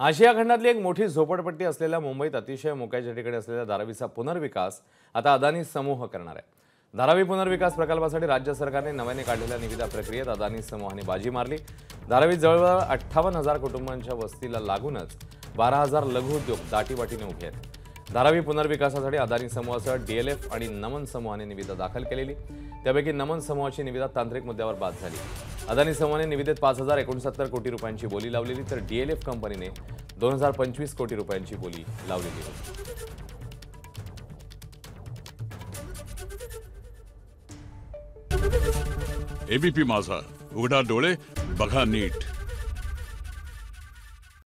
आशिया खंडातली एक मोठी झोपडपट्टी असलेल्या मुंबईत अतिशय मोक्याच्या ठिकाणी असलेल्या धारावीचा पुनर्विकास आता अदानी समूह करणार आहे. धारावी पुनर्विकास प्रकल्पासाठी राज्य सरकारने नव्याने काढलेल्या निविदा प्रक्रियेत अदानी समूहाने बाजी मारली. धारावीत जवळजवळ अठ्ठावन्न हजार कुटुंबांच्या वस्तीला लागूनच बारा हजार लघुउद्योग दाटीवाटीने उभे आहेत. धारावी पुनर्विकासासाठी अदानी समूहासह डीएलएफ आणि नमन समूहाने निविदा दाखल केलेली. त्यापैकी नमन समूहाची निविदा तांत्रिक मुद्द्यावर बाद झाली. अदानी समूहाने निविदेत पाच हजार एकोणसत्तर कोटी रुपयांची बोली लावलेली तर डीएलएफ कंपनीने दोन हजार पंचवीस कोटी रुपयांची बोली लावलेली होती एबीपी माझा. उघडा डोळे बघा नीट.